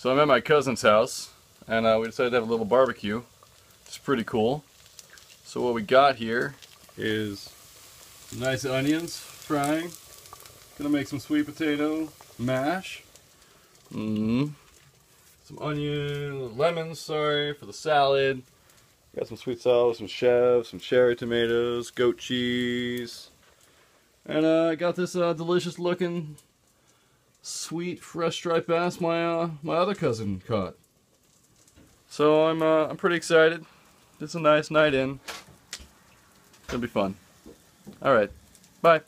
So I'm at my cousin's house, and uh, we decided to have a little barbecue. It's pretty cool. So what we got here is nice onions frying. Gonna make some sweet potato mash. Mm. Some onion, lemons, sorry, for the salad. Got some sweet salad, some chev, some cherry tomatoes, goat cheese. And uh, I got this uh, delicious looking sweet fresh striped bass my uh, my other cousin caught. So I'm uh, I'm pretty excited. It's a nice night in. It's gonna be fun. All right, bye.